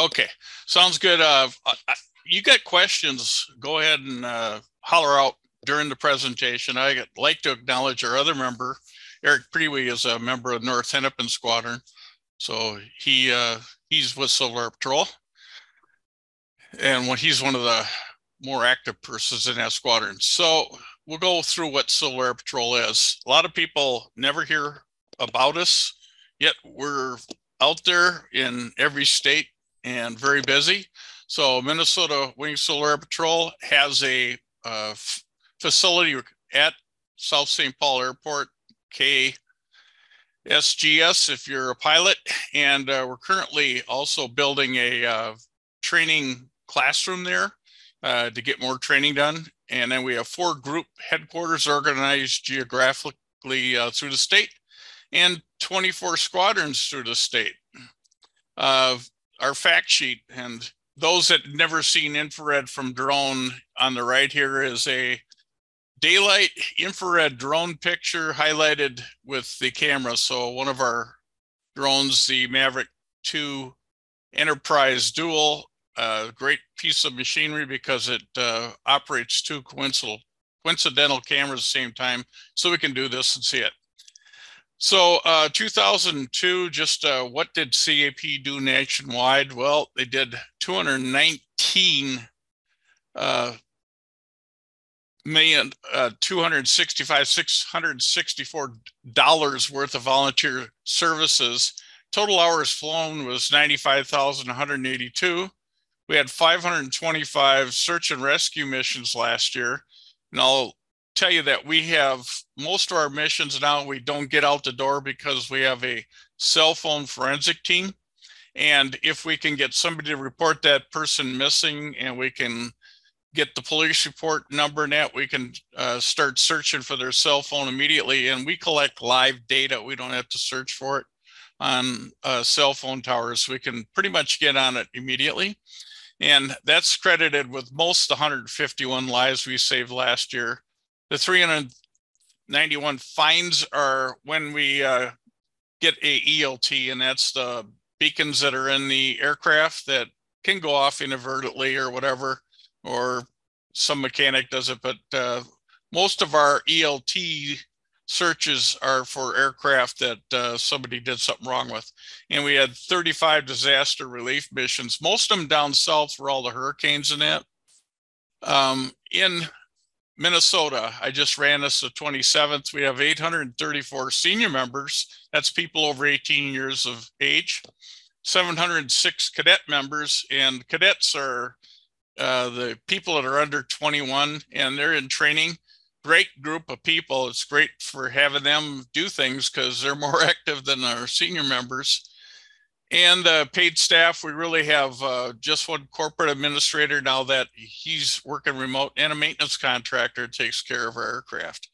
Okay, sounds good. Uh, you got questions? Go ahead and uh, holler out during the presentation. I'd like to acknowledge our other member, Eric Prewy, is a member of North Hennepin Squadron. So he uh, he's with Civil Air Patrol, and when he's one of the more active persons in that squadron. So we'll go through what Civil Air Patrol is. A lot of people never hear about us, yet we're out there in every state and very busy. So Minnesota Wing Air Patrol has a uh, facility at South St. Paul Airport, KSGS, if you're a pilot. And uh, we're currently also building a uh, training classroom there uh, to get more training done. And then we have four group headquarters organized geographically uh, through the state and 24 squadrons through the state. Uh, our fact sheet and those that never seen infrared from drone on the right here is a daylight infrared drone picture highlighted with the camera. So one of our drones, the Maverick 2 Enterprise Dual, a great piece of machinery because it uh, operates two coincidental, coincidental cameras at the same time. So we can do this and see it. So uh, 2002, just uh, what did CAP do nationwide? Well, they did 219 uh, million, uh, 265, 664 dollars worth of volunteer services. Total hours flown was 95,182. We had 525 search and rescue missions last year. And I'll tell you that we have most of our missions now, we don't get out the door because we have a cell phone forensic team. And if we can get somebody to report that person missing and we can get the police report number and that, we can uh, start searching for their cell phone immediately. And we collect live data. We don't have to search for it on uh, cell phone towers. We can pretty much get on it immediately. And that's credited with most 151 lives we saved last year. The 391 fines are when we uh, get a ELT, and that's the beacons that are in the aircraft that can go off inadvertently or whatever, or some mechanic does it. But uh, most of our ELT searches are for aircraft that uh, somebody did something wrong with. And we had 35 disaster relief missions, most of them down south for all the hurricanes and that. Um, in Minnesota, I just ran this the 27th. We have 834 senior members. That's people over 18 years of age. 706 cadet members, and cadets are uh, the people that are under 21 and they're in training great group of people. It's great for having them do things because they're more active than our senior members. And the paid staff, we really have uh, just one corporate administrator now that he's working remote and a maintenance contractor takes care of our aircraft.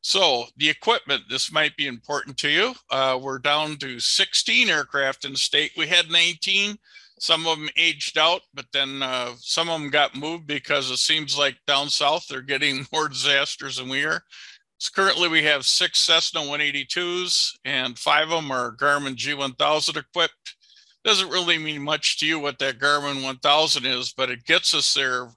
So the equipment, this might be important to you. Uh, we're down to 16 aircraft in the state. We had 19 some of them aged out, but then uh, some of them got moved because it seems like down south they're getting more disasters than we are. So currently we have six Cessna 182s and five of them are Garmin G1000 equipped. Doesn't really mean much to you what that Garmin 1000 is, but it gets us there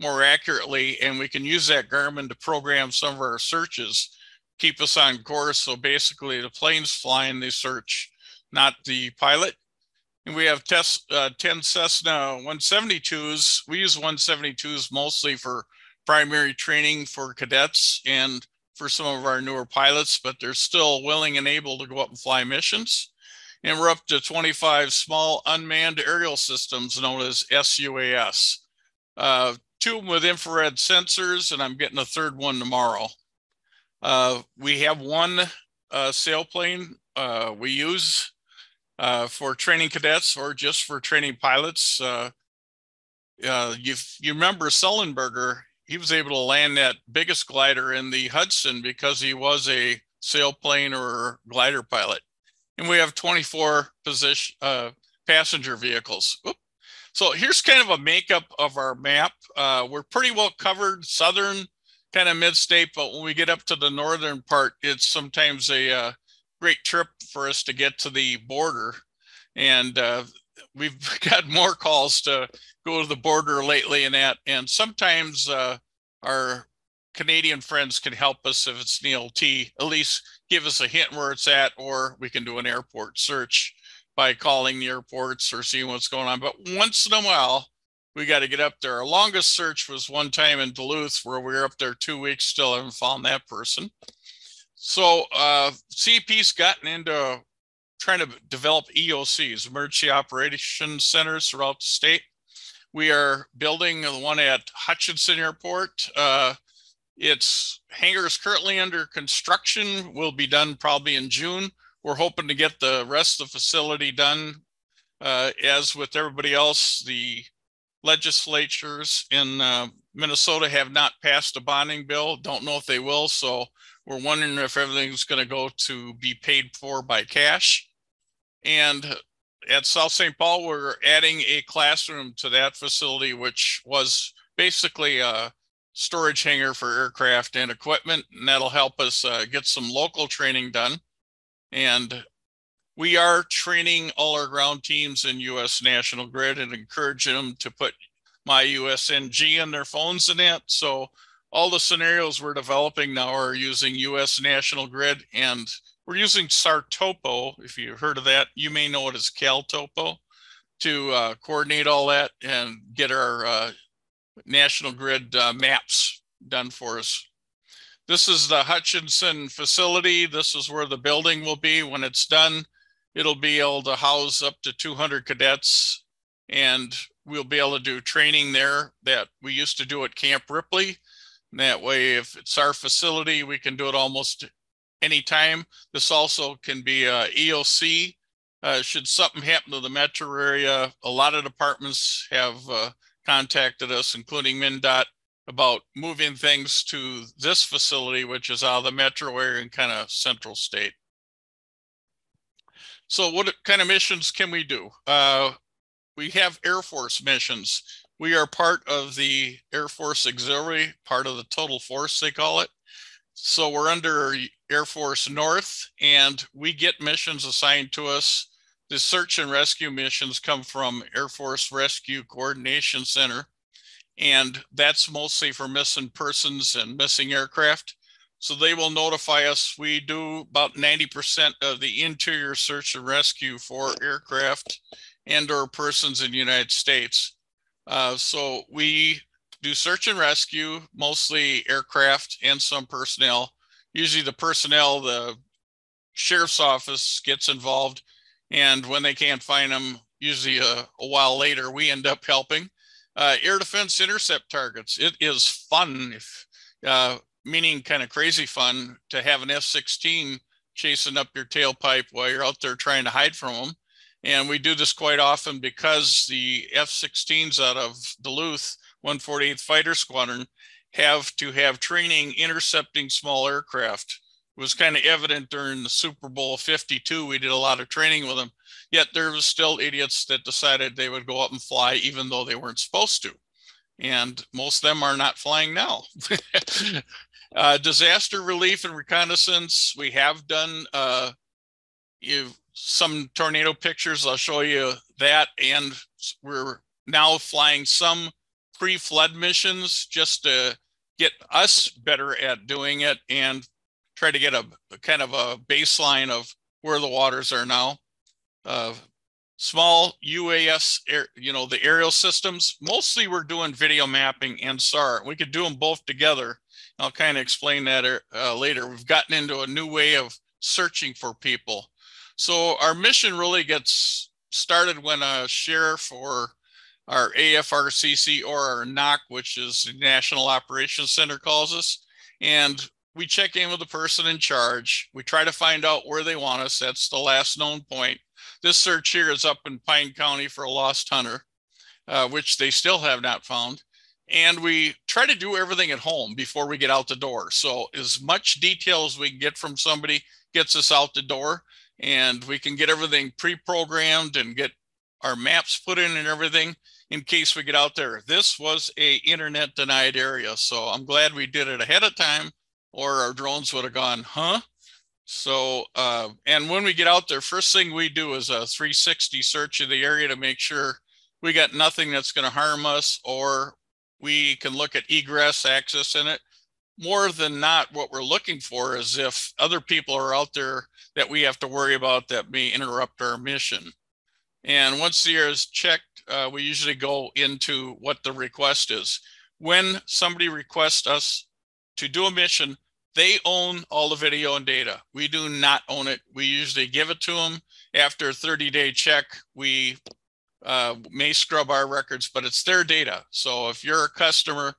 more accurately and we can use that Garmin to program some of our searches, keep us on course. So basically the plane's flying the search, not the pilot and we have test, uh, 10 Cessna 172s. We use 172s mostly for primary training for cadets and for some of our newer pilots, but they're still willing and able to go up and fly missions. And we're up to 25 small unmanned aerial systems known as SUAS. Uh, two with infrared sensors, and I'm getting a third one tomorrow. Uh, we have one uh, sailplane uh, we use uh, for training cadets or just for training pilots. Uh, you, you remember Sullenberger, he was able to land that biggest glider in the Hudson because he was a sailplane or glider pilot. And we have 24 position, uh, passenger vehicles. Oop. So here's kind of a makeup of our map. Uh, we're pretty well covered, southern, kind of mid-state, but when we get up to the northern part, it's sometimes a uh, great trip for us to get to the border. And uh, we've got more calls to go to the border lately and that, and sometimes uh, our Canadian friends can help us if it's Neil T. At least give us a hint where it's at, or we can do an airport search by calling the airports or seeing what's going on. But once in a while, we got to get up there. Our longest search was one time in Duluth where we were up there two weeks, still haven't found that person. So uh, CAP's gotten into trying to develop EOCs, emergency operation centers throughout the state. We are building the one at Hutchinson Airport. Uh, its hangar is currently under construction, will be done probably in June. We're hoping to get the rest of the facility done. Uh, as with everybody else, the legislatures in uh, Minnesota have not passed a bonding bill. Don't know if they will. So we're wondering if everything's going to go to be paid for by cash. And at South St. Paul, we're adding a classroom to that facility, which was basically a storage hangar for aircraft and equipment. And that'll help us uh, get some local training done. And we are training all our ground teams in US National Grid and encouraging them to put my USNG in their phones and that. So all the scenarios we're developing now are using US National Grid and we're using SARTopo. If you've heard of that, you may know it as CalTopo to uh, coordinate all that and get our uh, National Grid uh, maps done for us. This is the Hutchinson facility. This is where the building will be when it's done. It'll be able to house up to 200 cadets and we'll be able to do training there that we used to do at Camp Ripley And that way, if it's our facility, we can do it almost anytime. This also can be a EOC. Uh, should something happen to the metro area, a lot of departments have uh, contacted us, including MnDOT, about moving things to this facility, which is out of the metro area and kind of central state. So what kind of missions can we do? Uh, we have Air Force missions. We are part of the Air Force Auxiliary, part of the total force, they call it. So we're under Air Force North, and we get missions assigned to us. The search and rescue missions come from Air Force Rescue Coordination Center, and that's mostly for missing persons and missing aircraft. So they will notify us. We do about 90% of the interior search and rescue for aircraft and or persons in the United States. Uh, so we do search and rescue, mostly aircraft and some personnel. Usually the personnel, the sheriff's office gets involved. And when they can't find them, usually a, a while later, we end up helping. Uh, air defense intercept targets. It is fun, if, uh, meaning kind of crazy fun, to have an F 16 chasing up your tailpipe while you're out there trying to hide from them. And we do this quite often because the F 16s out of Duluth, 148th Fighter Squadron, have to have training intercepting small aircraft. It was kind of evident during the Super Bowl 52. We did a lot of training with them, yet there was still idiots that decided they would go up and fly even though they weren't supposed to. And most of them are not flying now. uh, disaster relief and reconnaissance, we have done uh, some tornado pictures. I'll show you that. And we're now flying some pre-flood missions just to get us better at doing it and try to get a, kind of a baseline of where the waters are now. Uh, small UAS, air, you know, the aerial systems, mostly we're doing video mapping and SAR. We could do them both together. I'll kind of explain that uh, later. We've gotten into a new way of searching for people. So our mission really gets started when a sheriff or our AFRCC or our NOC, which is the National Operations Center, calls us. And we check in with the person in charge. We try to find out where they want us. That's the last known point. This search here is up in Pine County for a lost hunter, uh, which they still have not found. And we try to do everything at home before we get out the door. So as much detail as we can get from somebody gets us out the door and we can get everything pre-programmed and get our maps put in and everything in case we get out there. This was a internet denied area, so I'm glad we did it ahead of time or our drones would have gone, huh? So, uh, and when we get out there, first thing we do is a 360 search of the area to make sure we got nothing that's going to harm us or we can look at egress access in it. More than not, what we're looking for is if other people are out there that we have to worry about that may interrupt our mission. And once the area is checked, uh, we usually go into what the request is. When somebody requests us to do a mission, they own all the video and data. We do not own it. We usually give it to them. After a 30 day check, we uh, may scrub our records, but it's their data. So if you're a customer,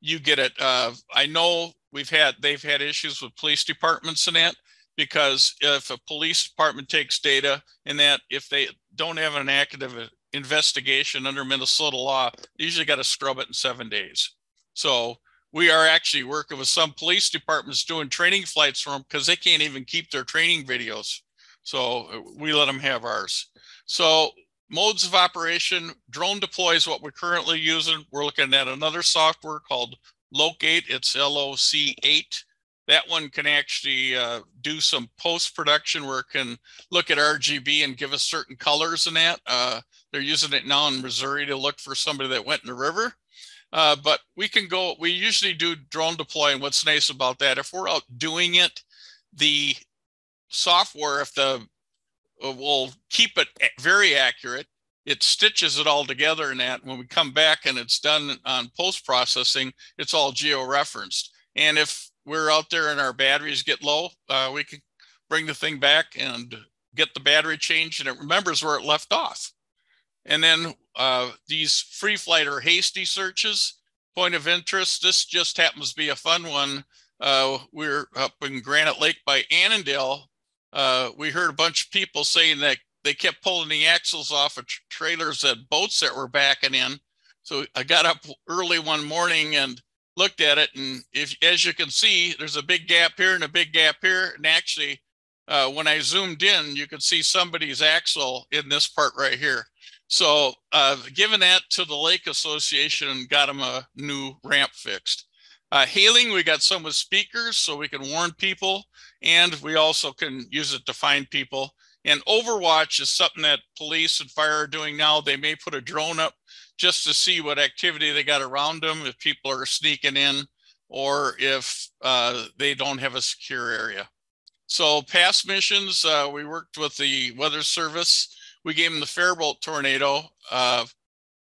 you get it. Uh, I know we've had, they've had issues with police departments and that because if a police department takes data and that if they don't have an active investigation under Minnesota law, they usually got to scrub it in seven days. So we are actually working with some police departments doing training flights for them because they can't even keep their training videos. So we let them have ours. So modes of operation, drone deploy is what we're currently using. We're looking at another software called Locate. It's LOC8. That one can actually uh, do some post production where it can look at RGB and give us certain colors in that. Uh, they're using it now in Missouri to look for somebody that went in the river. Uh, but we can go, we usually do drone deploy. And what's nice about that, if we're out doing it, the software, if the uh, will keep it very accurate, it stitches it all together and that when we come back and it's done on post processing, it's all geo-referenced. And if we're out there and our batteries get low, uh, we can bring the thing back and get the battery changed and it remembers where it left off. And then uh, these free flight or hasty searches, point of interest. This just happens to be a fun one. Uh, we're up in Granite Lake by Annandale. Uh, we heard a bunch of people saying that they kept pulling the axles off of trailers at boats that were backing in. So I got up early one morning and looked at it, and if as you can see, there's a big gap here and a big gap here. And actually, uh, when I zoomed in, you could see somebody's axle in this part right here. So uh, given that to the Lake Association got them a new ramp fixed. Uh, hailing, we got some with speakers so we can warn people and we also can use it to find people. And Overwatch is something that police and fire are doing now. They may put a drone up just to see what activity they got around them, if people are sneaking in or if uh, they don't have a secure area. So past missions, uh, we worked with the Weather Service we gave them the Faribault tornado, uh,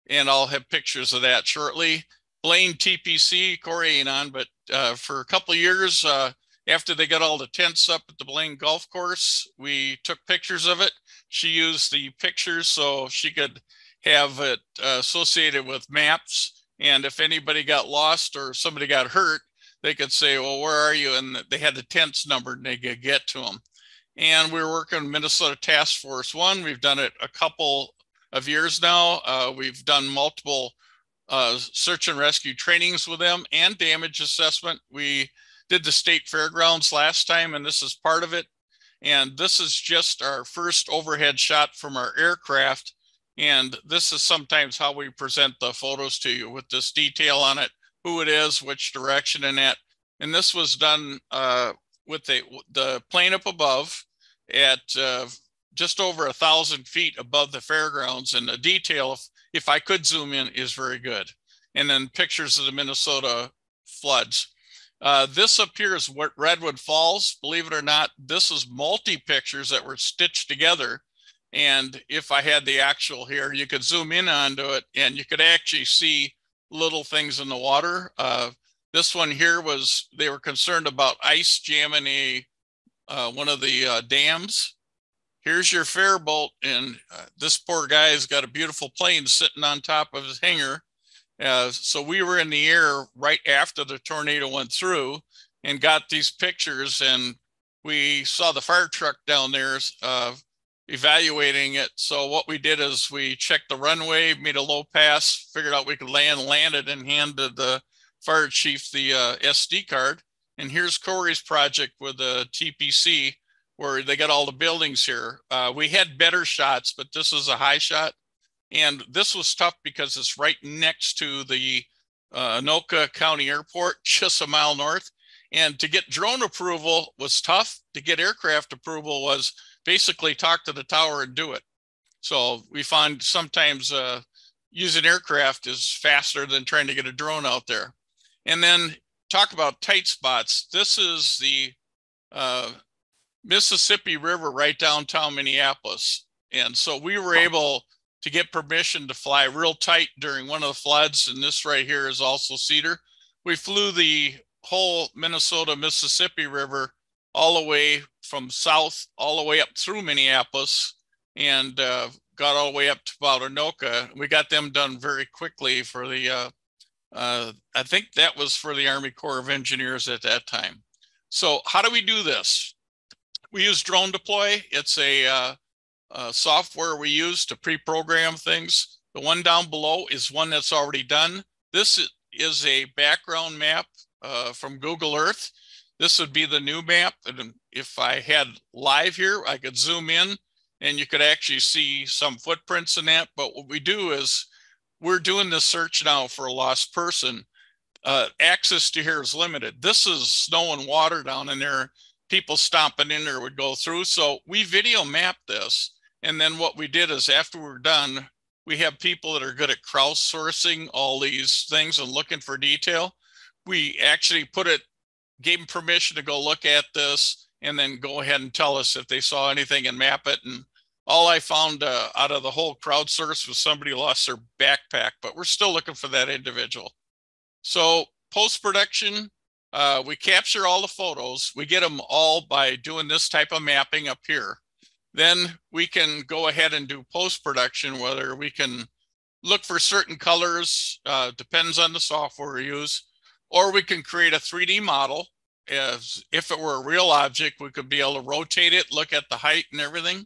and I'll have pictures of that shortly. Blaine TPC, Corey ain't on, but uh, for a couple years uh, after they got all the tents up at the Blaine Golf Course, we took pictures of it. She used the pictures so she could have it uh, associated with maps. And if anybody got lost or somebody got hurt, they could say, well, where are you? And they had the tents numbered and they could get to them and we're working Minnesota Task Force One. We've done it a couple of years now. Uh, we've done multiple uh, search and rescue trainings with them and damage assessment. We did the state fairgrounds last time, and this is part of it. And this is just our first overhead shot from our aircraft. And this is sometimes how we present the photos to you with this detail on it, who it is, which direction and that. And this was done uh, with the, the plane up above at uh, just over a thousand feet above the fairgrounds. And the detail, if, if I could zoom in, is very good. And then pictures of the Minnesota floods. Uh, this appears what Redwood Falls. Believe it or not, this is multi pictures that were stitched together. And if I had the actual here, you could zoom in onto it and you could actually see little things in the water. Uh, this one here was, they were concerned about ice jamming a, uh, one of the uh, dams. Here's your Faribault, and uh, this poor guy's got a beautiful plane sitting on top of his hangar. Uh, so we were in the air right after the tornado went through and got these pictures and we saw the fire truck down there uh, evaluating it. So what we did is we checked the runway, made a low pass, figured out we could land, landed and handed the fire chief the uh, SD card. And here's Corey's project with the TPC where they got all the buildings here. Uh, we had better shots, but this is a high shot. And this was tough because it's right next to the uh, Anoka County Airport, just a mile north. And to get drone approval was tough. To get aircraft approval was basically talk to the tower and do it. So we find sometimes uh, using aircraft is faster than trying to get a drone out there. And then talk about tight spots. This is the uh, Mississippi River right downtown Minneapolis. And so we were able to get permission to fly real tight during one of the floods. And this right here is also Cedar. We flew the whole Minnesota Mississippi River all the way from south, all the way up through Minneapolis, and uh, got all the way up to about We got them done very quickly for the, uh, uh, I think that was for the Army Corps of Engineers at that time. So how do we do this? We use Drone Deploy. It's a uh, uh, software we use to pre-program things. The one down below is one that's already done. This is a background map uh, from Google Earth. This would be the new map. And if I had live here, I could zoom in and you could actually see some footprints in that. But what we do is we're doing the search now for a lost person. Uh, access to here is limited. This is snow and water down in there. People stomping in there would go through. So we video map this and then what we did is after we're done, we have people that are good at crowdsourcing all these things and looking for detail. We actually put it, gave them permission to go look at this and then go ahead and tell us if they saw anything and map it. And all I found uh, out of the whole crowdsource was somebody lost their backpack, but we're still looking for that individual. So post production, uh, we capture all the photos. We get them all by doing this type of mapping up here. Then we can go ahead and do post-production, whether we can look for certain colors, uh, depends on the software we use, or we can create a 3D model. As if it were a real object, we could be able to rotate it, look at the height and everything.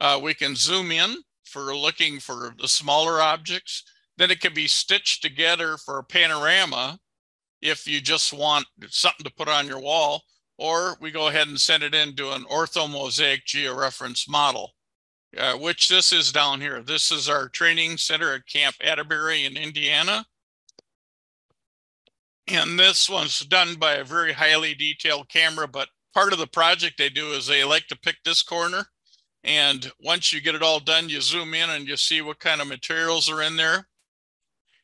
Uh, we can zoom in for looking for the smaller objects. Then it can be stitched together for a panorama if you just want something to put on your wall or we go ahead and send it into an orthomosaic georeference model, uh, which this is down here. This is our training center at Camp Atterbury in Indiana. And this one's done by a very highly detailed camera, but part of the project they do is they like to pick this corner. And once you get it all done, you zoom in and you see what kind of materials are in there.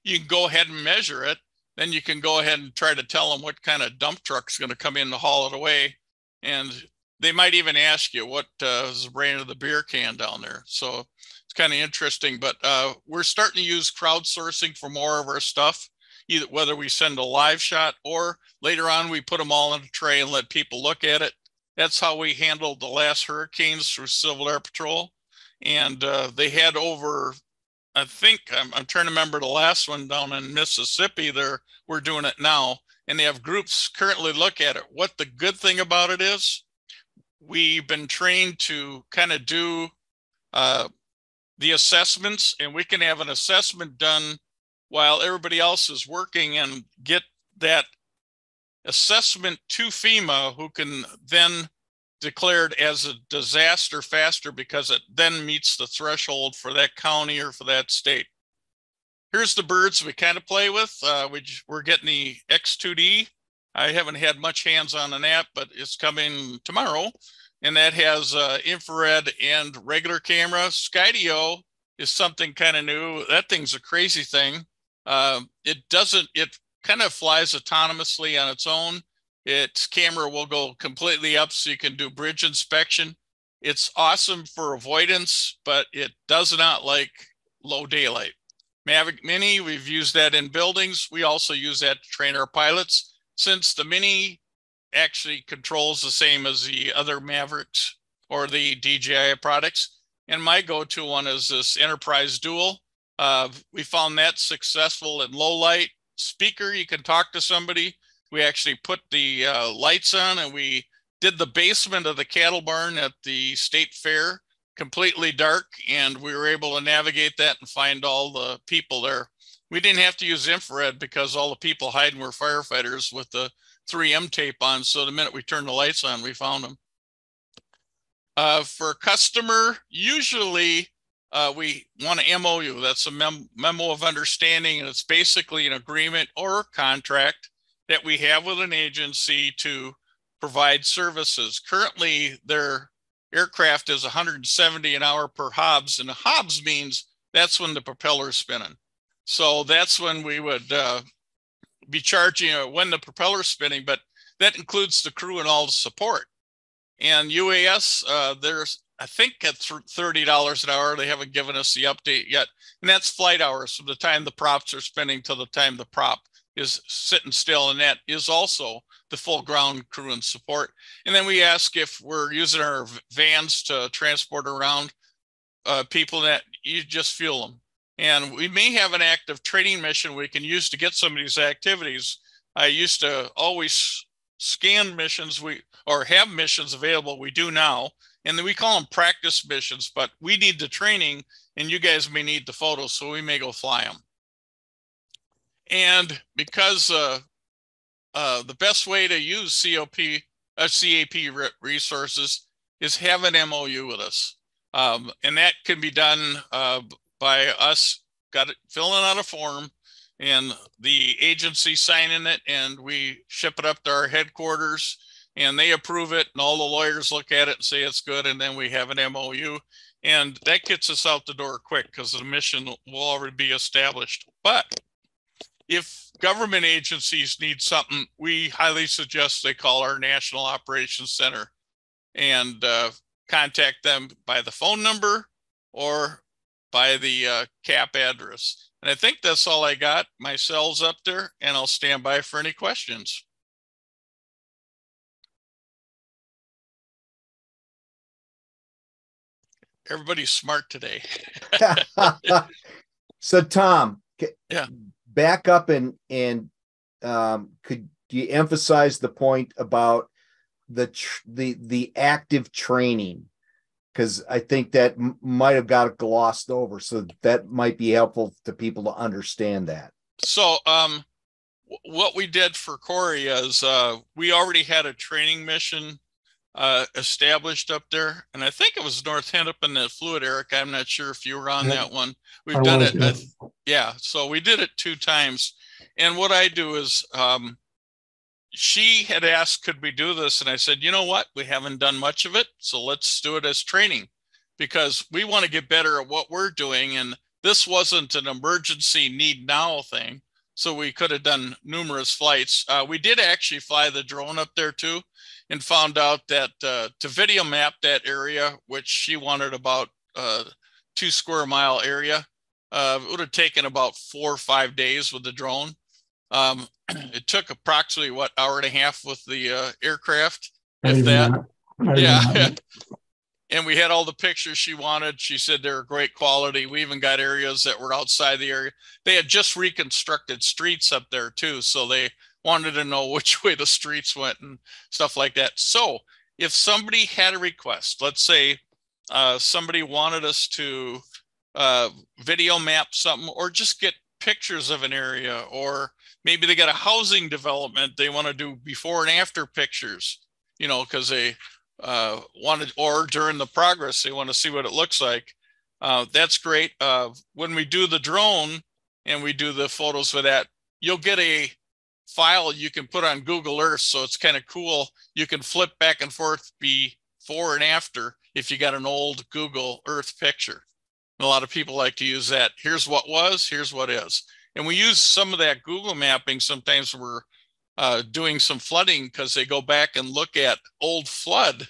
You can go ahead and measure it then you can go ahead and try to tell them what kind of dump truck's going to come in to haul it away. And they might even ask you what uh, is the brand of the beer can down there. So it's kind of interesting. But uh, we're starting to use crowdsourcing for more of our stuff, either whether we send a live shot or later on we put them all in a tray and let people look at it. That's how we handled the last hurricanes through Civil Air Patrol. And uh, they had over I think I'm, I'm trying to remember the last one down in Mississippi. There, we're doing it now, and they have groups currently look at it. What the good thing about it is, we've been trained to kind of do uh, the assessments, and we can have an assessment done while everybody else is working and get that assessment to FEMA, who can then declared as a disaster faster because it then meets the threshold for that county or for that state. Here's the birds we kind of play with. Uh, we, we're getting the X2D. I haven't had much hands on an app, but it's coming tomorrow. And that has uh, infrared and regular camera. Skydio is something kind of new. That thing's a crazy thing. Uh, it doesn't, it kind of flies autonomously on its own its camera will go completely up so you can do bridge inspection. It's awesome for avoidance, but it does not like low daylight. Mavic Mini, we've used that in buildings. We also use that to train our pilots since the Mini actually controls the same as the other Mavericks or the DJI products. And my go-to one is this Enterprise Dual. Uh, we found that successful in low light. Speaker, you can talk to somebody. We actually put the uh, lights on and we did the basement of the cattle barn at the state fair completely dark and we were able to navigate that and find all the people there. We didn't have to use infrared because all the people hiding were firefighters with the 3m tape on so the minute we turned the lights on we found them. Uh, for a customer usually uh, we want an mou that's a mem- memo of understanding and it's basically an agreement or contract that we have with an agency to provide services. Currently, their aircraft is 170 an hour per Hobbs, and Hobbs means that's when the propeller is spinning. So that's when we would uh, be charging uh, when the propeller is spinning, but that includes the crew and all the support. And UAS, uh, there's I think at thirty dollars an hour. They haven't given us the update yet, and that's flight hours from the time the props are spinning to the time the prop is sitting still, and that is also the full ground crew and support. And then we ask if we're using our vans to transport around uh, people that you just fuel them. And we may have an active training mission we can use to get some of these activities. I used to always scan missions we or have missions available. We do now, and then we call them practice missions. But we need the training, and you guys may need the photos, so we may go fly them. And because uh, uh, the best way to use COP, uh, CAP resources is have an MOU with us. Um, and that can be done uh, by us got it, filling out a form and the agency signing it and we ship it up to our headquarters and they approve it and all the lawyers look at it and say it's good and then we have an MOU and that gets us out the door quick because the mission will already be established. But if government agencies need something, we highly suggest they call our National Operations Center and uh, contact them by the phone number or by the uh, CAP address. And I think that's all I got. My cell's up there, and I'll stand by for any questions. Everybody's smart today. so, Tom, yeah, back up and and um, could you emphasize the point about the tr- the the active training because I think that m- might have got glossed over. So that might be helpful to people to understand that. So, um, w- what we did for Corey is uh, we already had a training mission uh, established up there, and I think it was North Hennepin that flew it, Eric. I'm not sure if you were on that one. We've I done it. Uh, yeah, so we did it two times. And what I do is, um, she had asked, could we do this? And I said, you know what? We haven't done much of it. So let's do it as training because we want to get better at what we're doing. And this wasn't an emergency need now thing. So we could have done numerous flights. Uh, we did actually fly the drone up there too and found out that uh, to video map that area, which she wanted about uh, two square mile area, uh, it would have taken about four or five days with the drone. Um, it took approximately what hour and a half with the uh, aircraft, if that. that. Yeah. and we had all the pictures she wanted. She said they were great quality. We even got areas that were outside the area. They had just reconstructed streets up there too, so they wanted to know which way the streets went and stuff like that. So if somebody had a request, let's say uh, somebody wanted us to uh, video map something or just get pictures of an area or maybe they got a housing development they want to do before and after pictures you know because they uh, wanted or during the progress they want to see what it looks like uh, that's great uh, when we do the drone and we do the photos for that you'll get a file you can put on google earth so it's kind of cool you can flip back and forth before and after if you got an old google earth picture a lot of people like to use that. Here's what was, here's what is. And we use some of that Google mapping sometimes we're uh, doing some flooding because they go back and look at old flood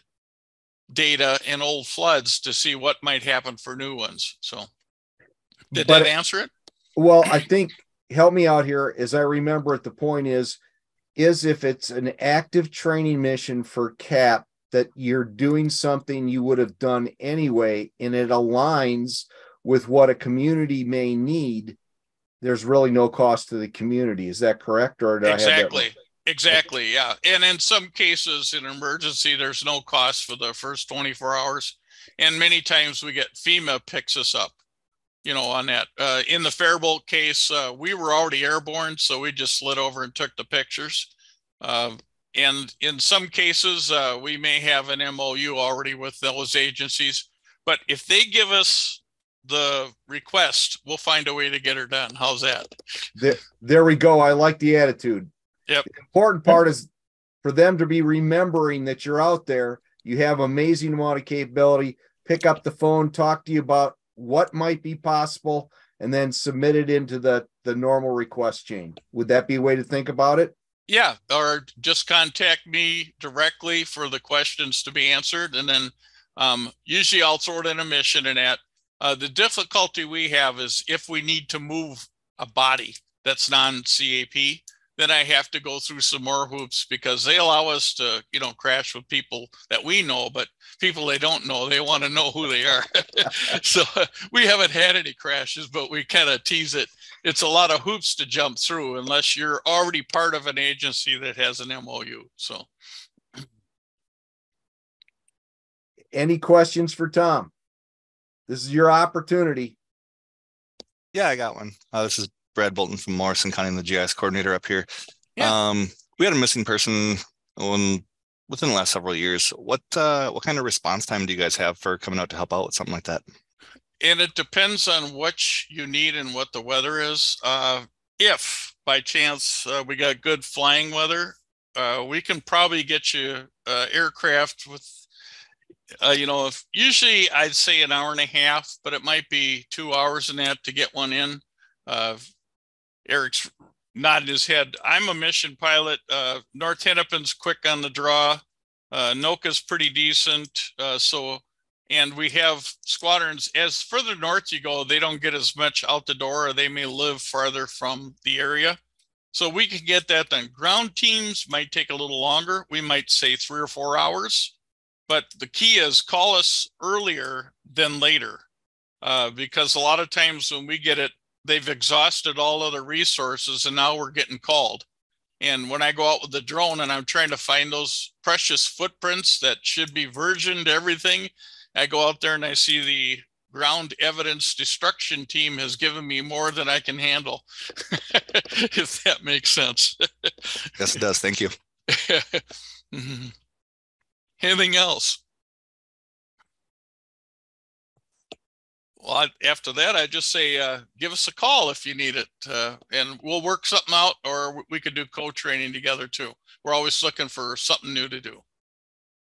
data and old floods to see what might happen for new ones. So, did but, that answer it? Well, I think help me out here. As I remember it, the point is, is if it's an active training mission for CAP, that you're doing something you would have done anyway and it aligns with what a community may need there's really no cost to the community. Is that correct or exactly. exactly yeah. And in some cases in emergency there's no cost for the first 24 hours. And many times we get fema picks us up you know on that uh, in the Faribault case uh, we were already airborne so we just slid over and took the pictures uh, and in some cases, uh, we may have an MOU already with those agencies. But if they give us the request, we'll find a way to get her done. How's that? There, there we go. I like the attitude. Yep. The important part is for them to be remembering that you're out there. You have amazing amount of capability. Pick up the phone, talk to you about what might be possible, and then submit it into the the normal request chain. Would that be a way to think about it? Yeah, or just contact me directly for the questions to be answered, and then um, usually I'll sort in a mission. And at uh, the difficulty we have is if we need to move a body that's non-CAP, then I have to go through some more hoops because they allow us to, you know, crash with people that we know, but people they don't know, they want to know who they are. so we haven't had any crashes, but we kind of tease it. It's a lot of hoops to jump through unless you're already part of an agency that has an MOU. So, any questions for Tom? This is your opportunity. Yeah, I got one. Uh, this is Brad Bolton from Morrison County, I'm the GIS coordinator up here. Yeah. Um, we had a missing person on, within the last several years. What uh, what kind of response time do you guys have for coming out to help out with something like that? and it depends on what you need and what the weather is. Uh, if by chance uh, we got good flying weather, uh, we can probably get you uh, aircraft with, uh, you know, if usually I'd say an hour and a half, but it might be two hours in that to get one in. Uh, Eric's nodding his head. I'm a mission pilot. Uh, North Hennepin's quick on the draw. Uh, Noka's pretty decent. Uh, so, and we have squadrons as further north you go, they don't get as much out the door or they may live farther from the area. So we can get that done. Ground teams might take a little longer. We might say three or four hours. But the key is call us earlier than later. Uh, because a lot of times when we get it they've exhausted all other resources and now we're getting called. And when I go out with the drone and I'm trying to find those precious footprints that should be virgined everything, I go out there and I see the ground evidence destruction team has given me more than I can handle. if that makes sense. yes, it does. Thank you. mm-hmm. Anything else? Well, after that, I just say, uh, give us a call if you need it, uh, and we'll work something out, or we could do co-training together too. We're always looking for something new to do.